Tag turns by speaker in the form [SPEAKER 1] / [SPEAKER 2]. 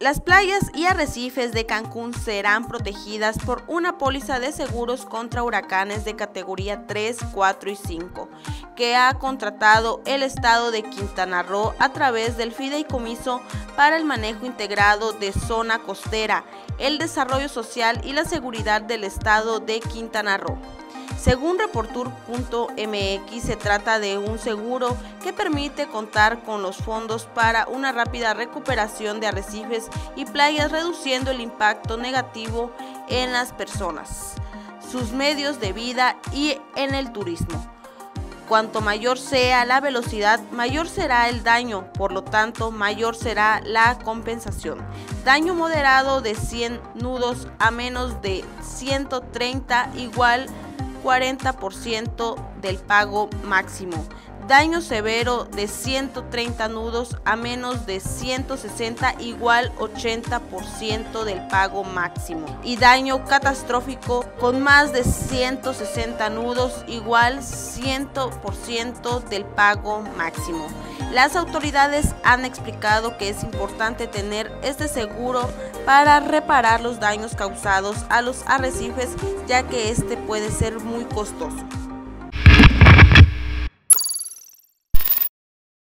[SPEAKER 1] Las playas y arrecifes de Cancún serán protegidas por una póliza de seguros contra huracanes de categoría 3, 4 y 5 que ha contratado el Estado de Quintana Roo a través del Fideicomiso para el Manejo Integrado de Zona Costera, el Desarrollo Social y la Seguridad del Estado de Quintana Roo. Según Reportur.mx, se trata de un seguro que permite contar con los fondos para una rápida recuperación de arrecifes y playas, reduciendo el impacto negativo en las personas, sus medios de vida y en el turismo. Cuanto mayor sea la velocidad, mayor será el daño, por lo tanto, mayor será la compensación. Daño moderado de 100 nudos a menos de 130 igual 40% del pago máximo. Daño severo de 130 nudos a menos de 160 igual 80% del pago máximo. Y daño catastrófico con más de 160 nudos igual 100% del pago máximo. Las autoridades han explicado que es importante tener este seguro para reparar los daños causados a los arrecifes ya que este puede ser muy costoso.